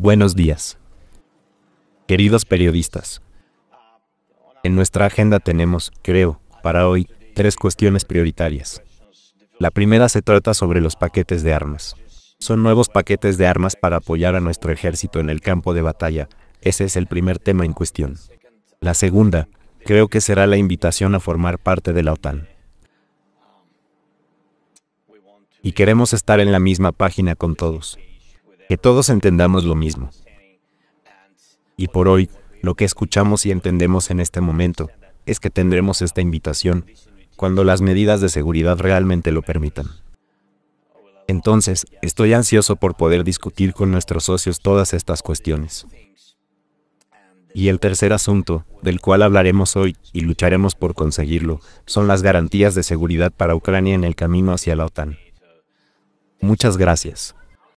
Buenos días. Queridos periodistas, en nuestra agenda tenemos, creo, para hoy, tres cuestiones prioritarias. La primera se trata sobre los paquetes de armas. Son nuevos paquetes de armas para apoyar a nuestro ejército en el campo de batalla. Ese es el primer tema en cuestión. La segunda, creo que será la invitación a formar parte de la OTAN. Y queremos estar en la misma página con todos. Que todos entendamos lo mismo. Y por hoy, lo que escuchamos y entendemos en este momento es que tendremos esta invitación cuando las medidas de seguridad realmente lo permitan. Entonces, estoy ansioso por poder discutir con nuestros socios todas estas cuestiones. Y el tercer asunto, del cual hablaremos hoy y lucharemos por conseguirlo, son las garantías de seguridad para Ucrania en el camino hacia la OTAN. Muchas gracias.